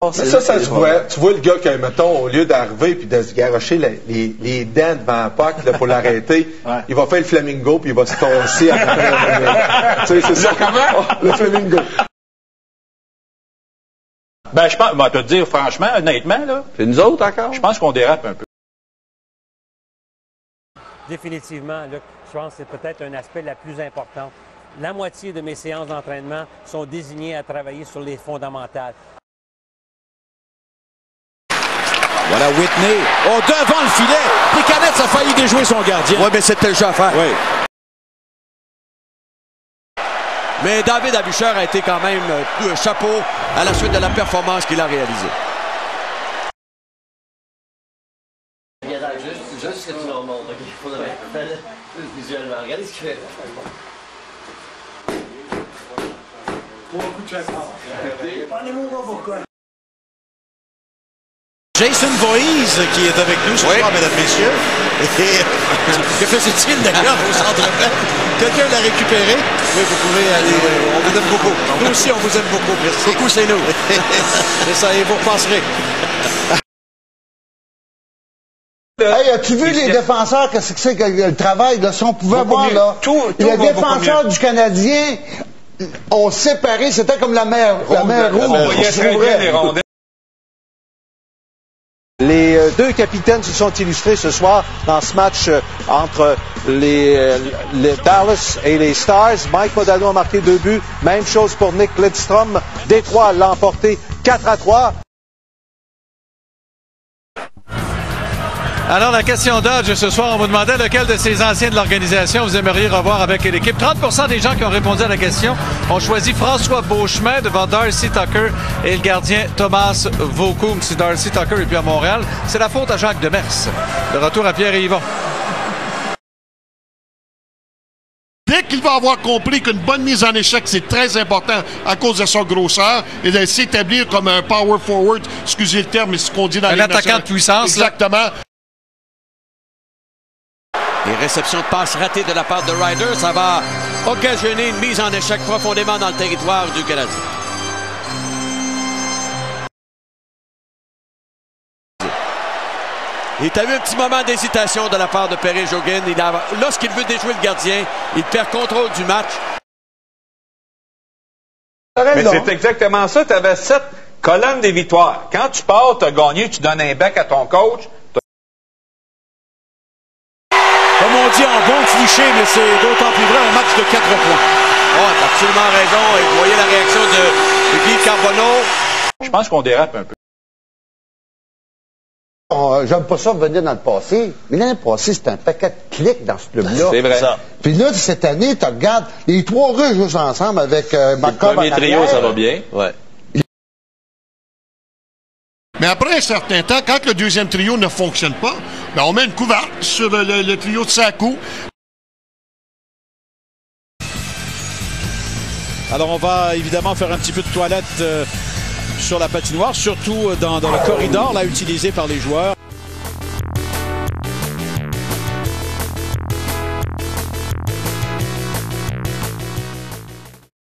Mais ça, ça se voit. Tu vois le gars qui, mettons, au lieu d'arriver puis de se garocher les, les, les dents devant la là, pour l'arrêter, Ouais. il va faire le flamingo puis il va se tasser après. tu sais, c'est ça. Le flamingo. Ben, je pense, ben, te dire franchement, honnêtement, là, C'est nous autres encore? je pense qu'on dérape un peu. Définitivement, Luc, je pense que c'est peut-être un aspect la plus importante. La moitié de mes séances d'entraînement sont désignées à travailler sur les fondamentales. Voilà Whitney. Oh, devant le filet. Picanette a failli déjouer son gardien. Oui, mais c'était le jeu à faire. Oui. Mais David Abucher a été quand même euh, chapeau à la suite de la performance qu'il a réalisée. Regarde, juste, juste ce que tu leur montres, ok? Pour de visuellement. Regardez ce qu'il fait. Jason Voorhees qui est avec nous ce soir, mesdames, messieurs. Et, que faisait-il d'ailleurs au centre belle Quelqu'un l'a récupéré? Oui, vous pouvez aller. euh, on vous aime beaucoup. Nous aussi, on vous aime beaucoup. Merci. Beaucoup, c'est nous. C'est ça, et vous repenserez. Hey, as-tu vu les défenseurs, qu'est-ce que c'est que le travail, là, si on pouvait Beaucoup voir, mieux. là, Tout- tout les défenseurs du Canadien ont séparé, c'était comme la mer, la mer rouge. On voyait je très bien les rondelles. Deux capitaines se sont illustrés ce soir dans ce match euh, entre les, euh, les Dallas et les Stars. Mike Modano a marqué deux buts. Même chose pour Nick Lidstrom. Détroit l'a emporté 4 à 3. Alors, la question Dodge ce soir, on vous demandait lequel de ces anciens de l'organisation vous aimeriez revoir avec l'équipe. 30% des gens qui ont répondu à la question ont choisi François Beauchemin devant Darcy Tucker et le gardien Thomas Vaucoum. Si Darcy Tucker est plus à Montréal, c'est la faute à Jacques Demers. Le retour à Pierre et Yvon. Dès qu'il va avoir compris qu'une bonne mise en échec, c'est très important à cause de son grosseur et de s'établir comme un power forward, excusez le terme, mais ce qu'on dit dans Un les attaquant nationales. de puissance, là. Et réception de passe ratée de la part de Ryder, ça va occasionner une mise en échec profondément dans le territoire du Canadien. Il a eu un petit moment d'hésitation de la part de Perry a- Lorsqu'il veut déjouer le gardien, il perd contrôle du match. Mais c'est exactement ça. Tu avais sept colonnes des victoires. Quand tu pars, tu as gagné, tu donnes un bec à ton coach. Comme on dit en bon cliché, mais c'est d'autant plus vrai un match de 4 points. Oh, t'as absolument raison. Et vous voyez la réaction de, de Guy Carbonneau? Je pense qu'on dérape un peu. On- J'aime pas ça revenir dans le passé, mais l'année passée, c'était un paquet de clics dans ce club-là. C'est vrai. Puis là, cette année, tu regardes, les trois Russes jouent ensemble avec euh, Le premier en trio, arrière. ça va bien. Ouais. Mais après un certain temps, quand le deuxième trio ne fonctionne pas, ben on met une couverte sur le, trio de Sakou. Alors, on va évidemment faire un petit peu de toilette euh, sur la patinoire, surtout euh, dans, dans le corridor là utilisé par les joueurs.